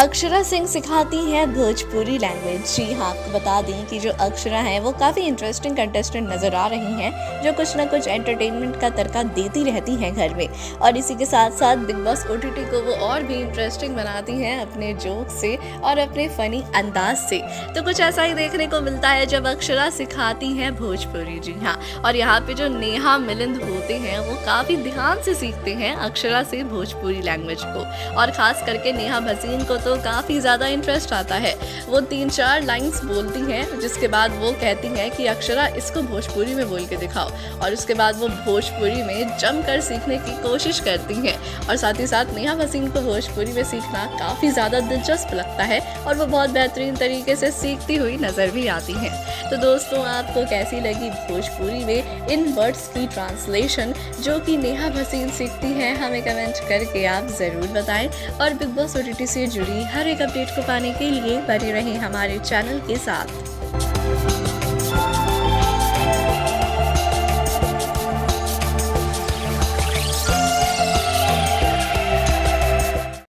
अक्षरा सिंह सिखाती हैं भोजपुरी लैंग्वेज जी हाँ आपको बता दें कि जो अक्षरा हैं, वो काफ़ी इंटरेस्टिंग कंटेस्टेंट नज़र आ रही हैं, जो कुछ ना कुछ एंटरटेनमेंट का तड़का देती रहती हैं घर में। और इसी के साथ साथ बिग बॉस ओटीटी को वो और भी इंटरेस्टिंग बनाती हैं अपने जोक से और अपने फ़नी अंदाज से। तो कुछ ऐसा ही देखने को मिलता है जब अक्षरा सिखाती हैं भोजपुरी। जी हाँ और यहाँ पर जो नेहा मिलिंद होते हैं, वो काफ़ी ध्यान से सीखते हैं अक्षरा से भोजपुरी लैंग्वेज को। और ख़ास करके नेहा भसीन को तो काफ़ी ज़्यादा इंटरेस्ट आता है। वो तीन चार लाइंस बोलती हैं, जिसके बाद वो कहती हैं कि, अक्षरा, इसको भोजपुरी में बोल के दिखाओ। और उसके बाद वो भोजपुरी में जम कर सीखने की कोशिश करती हैं। और साथ ही साथ नेहा वसीम को भोजपुरी में सीखना काफ़ी ज़्यादा दिलचस्प लगता है और वो बहुत बेहतरीन तरीके से सीखती हुई नज़र भी आती हैं। तो दोस्तों, आपको कैसी लगी भोजपुरी में इन वर्ड्स की ट्रांसलेशन जो कि नेहा भसीन सीखती हैं, हमें कमेंट करके आप ज़रूर बताएँ। और बिग बॉस ओटीटी से जुड़ी हर एक अपडेट को पाने के लिए बने रहें हमारे चैनल के साथ।